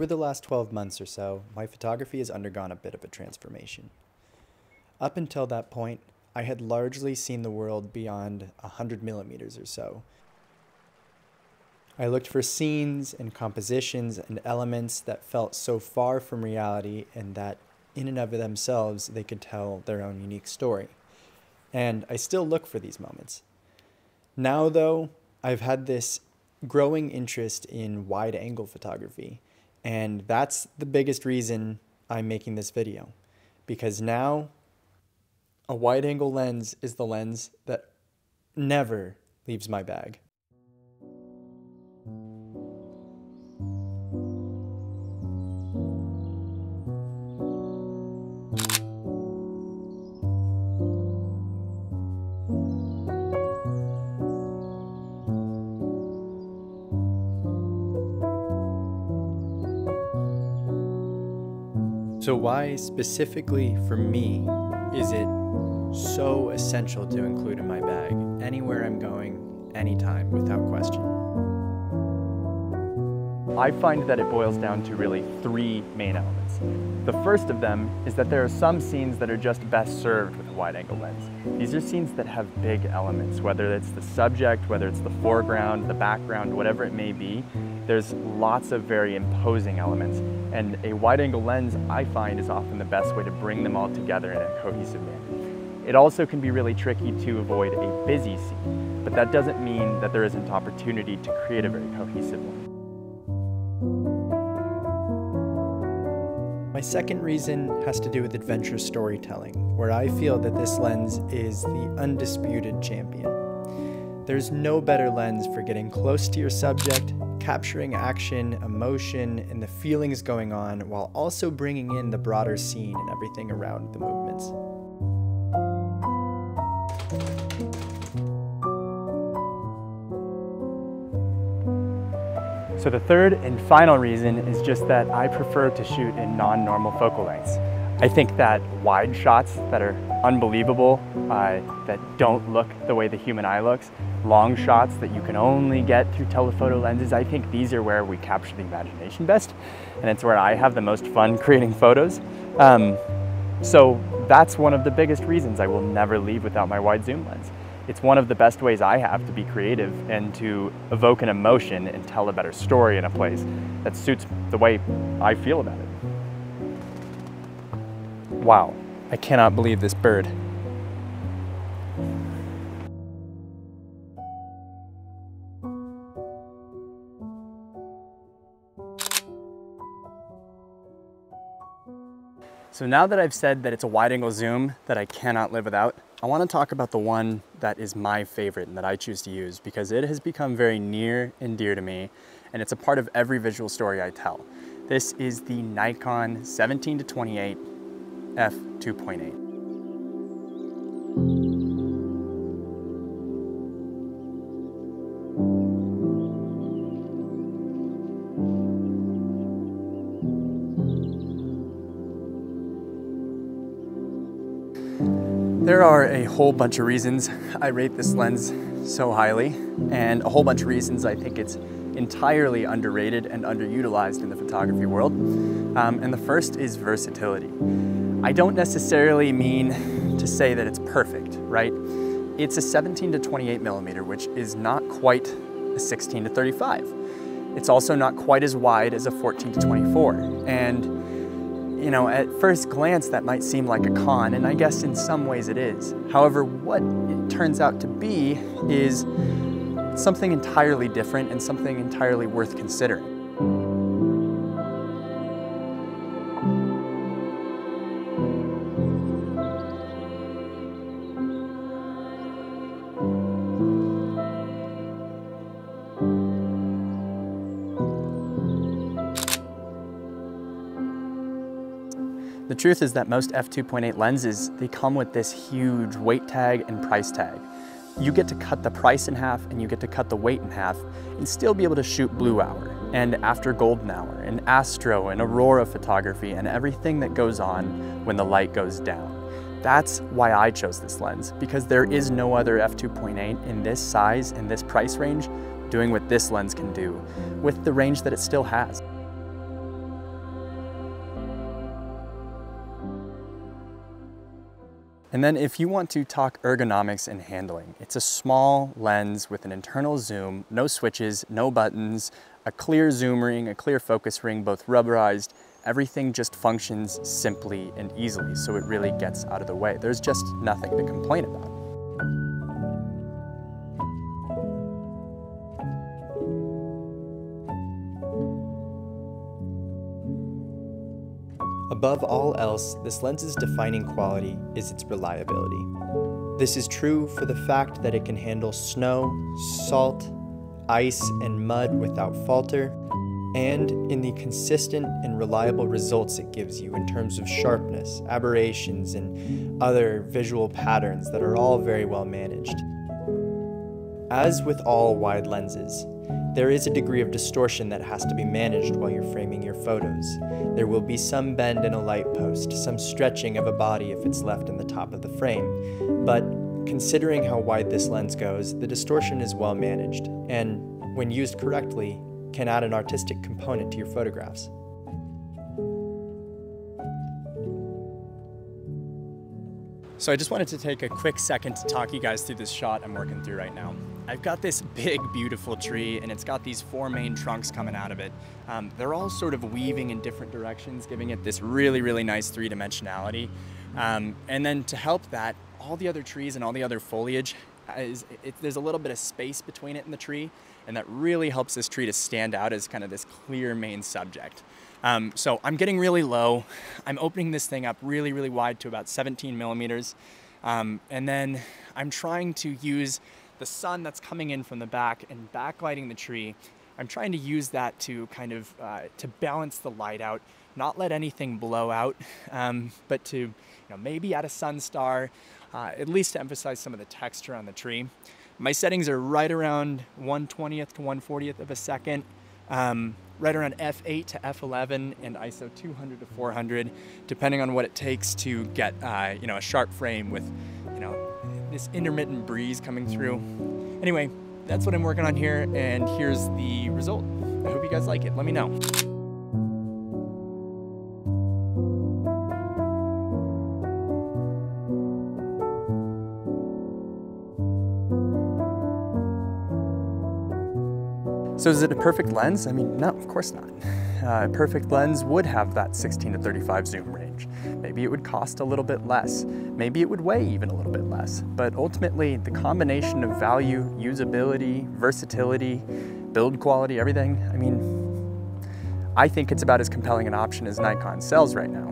Over the last 12 months or so, my photography has undergone a bit of a transformation. Up until that point, I had largely seen the world beyond 100 millimeters or so. I looked for scenes and compositions and elements that felt so far from reality and that, in and of themselves, they could tell their own unique story. And I still look for these moments. Now, though, I've had this growing interest in wide angle photography and that's the biggest reason I'm making this video. Because now, a wide angle lens is the lens that never leaves my bag. So, why specifically for me is it so essential to include in my bag anywhere I'm going, anytime, without question? I find that it boils down to really three main elements. The first of them is that there are some scenes that are just best served with a wide angle lens. These are scenes that have big elements, whether it's the subject, whether it's the foreground, the background, whatever it may be, there's lots of very imposing elements. And a wide angle lens, I find, is often the best way to bring them all together in a cohesive manner. It also can be really tricky to avoid a busy scene, but that doesn't mean that there isn't opportunity to create a very cohesive one. My second reason has to do with adventure storytelling, where I feel that this lens is the undisputed champion. There's no better lens for getting close to your subject capturing action, emotion, and the feelings going on while also bringing in the broader scene and everything around the movements. So the third and final reason is just that I prefer to shoot in non-normal focal lengths. I think that wide shots that are unbelievable, uh, that don't look the way the human eye looks, long shots that you can only get through telephoto lenses. I think these are where we capture the imagination best, and it's where I have the most fun creating photos. Um, so that's one of the biggest reasons I will never leave without my wide zoom lens. It's one of the best ways I have to be creative and to evoke an emotion and tell a better story in a place that suits the way I feel about it. Wow, I cannot believe this bird. So now that I've said that it's a wide angle zoom that I cannot live without, I wanna talk about the one that is my favorite and that I choose to use because it has become very near and dear to me and it's a part of every visual story I tell. This is the Nikon 17 to 28 f2.8. There are a whole bunch of reasons I rate this lens so highly and a whole bunch of reasons I think it's entirely underrated and underutilized in the photography world. Um, and the first is versatility. I don't necessarily mean to say that it's perfect, right? It's a 17 to 28 millimeter, which is not quite a 16 to 35. It's also not quite as wide as a 14 to 24. And, you know, at first glance, that might seem like a con, and I guess in some ways it is. However, what it turns out to be is something entirely different and something entirely worth considering. The truth is that most f2.8 lenses, they come with this huge weight tag and price tag. You get to cut the price in half and you get to cut the weight in half and still be able to shoot blue hour and after golden hour and astro and aurora photography and everything that goes on when the light goes down. That's why I chose this lens, because there is no other f2.8 in this size and this price range doing what this lens can do with the range that it still has. And then if you want to talk ergonomics and handling, it's a small lens with an internal zoom, no switches, no buttons, a clear zoom ring, a clear focus ring, both rubberized. Everything just functions simply and easily, so it really gets out of the way. There's just nothing to complain about. Above all else, this lens's defining quality is its reliability. This is true for the fact that it can handle snow, salt, ice, and mud without falter, and in the consistent and reliable results it gives you in terms of sharpness, aberrations, and other visual patterns that are all very well managed. As with all wide lenses, there is a degree of distortion that has to be managed while you're framing your photos. There will be some bend in a light post, some stretching of a body if it's left in the top of the frame, but considering how wide this lens goes, the distortion is well managed, and when used correctly, can add an artistic component to your photographs. So I just wanted to take a quick second to talk you guys through this shot I'm working through right now. I've got this big, beautiful tree and it's got these four main trunks coming out of it. Um, they're all sort of weaving in different directions, giving it this really, really nice three-dimensionality. Um, and then to help that, all the other trees and all the other foliage, is, it, there's a little bit of space between it and the tree, and that really helps this tree to stand out as kind of this clear main subject. Um, so I'm getting really low. I'm opening this thing up really, really wide to about 17 millimeters. Um, and then I'm trying to use the sun that's coming in from the back and backlighting the tree. I'm trying to use that to kind of, uh, to balance the light out, not let anything blow out, um, but to, you know, maybe add a sun star, uh, at least to emphasize some of the texture on the tree. My settings are right around 1 20th to 1 40th of a second um, right around f8 to f11 and ISO 200 to 400, depending on what it takes to get uh, you know a sharp frame with this intermittent breeze coming through. Anyway, that's what I'm working on here, and here's the result. I hope you guys like it. Let me know. So is it a perfect lens? I mean, no, of course not. Uh, a perfect lens would have that 16 to 35 zoom range. Maybe it would cost a little bit less. Maybe it would weigh even a little bit less. But ultimately, the combination of value, usability, versatility, build quality, everything, I mean, I think it's about as compelling an option as Nikon sells right now.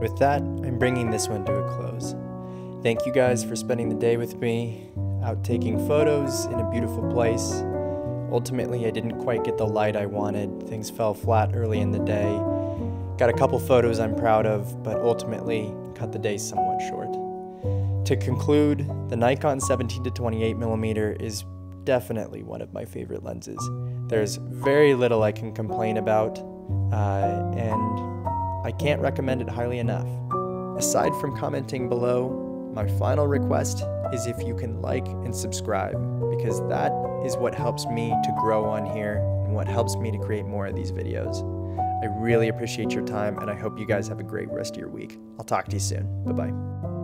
With that, I'm bringing this one to a close. Thank you guys for spending the day with me out taking photos in a beautiful place. Ultimately, I didn't quite get the light I wanted. Things fell flat early in the day. Got a couple photos I'm proud of, but ultimately cut the day somewhat short. To conclude, the Nikon 17 to 28 millimeter is definitely one of my favorite lenses. There's very little I can complain about, uh, and I can't recommend it highly enough. Aside from commenting below, my final request is if you can like and subscribe, because that is what helps me to grow on here and what helps me to create more of these videos. I really appreciate your time, and I hope you guys have a great rest of your week. I'll talk to you soon. Bye bye.